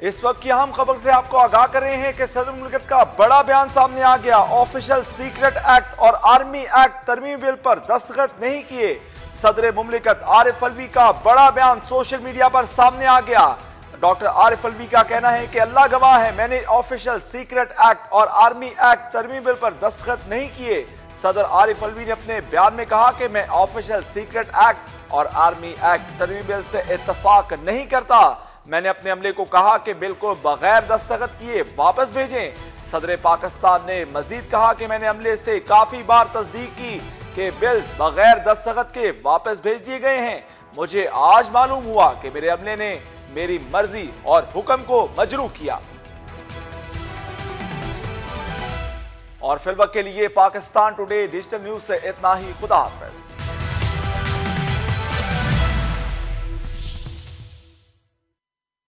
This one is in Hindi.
इस वक्त की अहम खबर से आपको आगाह कर रहे हैं कि सदर मुल्क का बड़ा बयान सामने आ गया। ऑफिशियल सीक्रेट एक्ट और आर्मी एक्ट तरमीम बिल पर दस्तखत नहीं किए। सदर मुमलिकत आरिफ अलवी का बड़ा बयान सोशल मीडिया पर सामने आ गया। डॉक्टर आरिफ अलवी का कहना है कि अल्लाह गवाह है, मैंने ऑफिशियल सीक्रेट एक्ट और आर्मी एक्ट तरमीम बिल पर दस्तखत नहीं किए। सदर आरिफ अलवी ने अपने बयान में कहा कि मैं ऑफिशियल सीक्रेट एक्ट और आर्मी एक्ट तरमीम बिल से इतफाक नहीं करता। मैंने अपने अमले को कहा कि बिल को बगैर दस्तखत किए वापस भेजें। सदर पाकिस्तान ने मजीद कहा कि मैंने अमले से काफ़ी बार तस्दीक की कि बिल्स बगैर दस्तखत के वापस भेज दिए गए हैं। मुझे आज मालूम हुआ कि मेरे अमले ने मेरी मर्ज़ी और हुक्म को मजरू किया। और फ़िल्म के लिए पाकिस्तान टुडे डिजिटल न्यूज़ से इतना ही। खुदा हाफिज।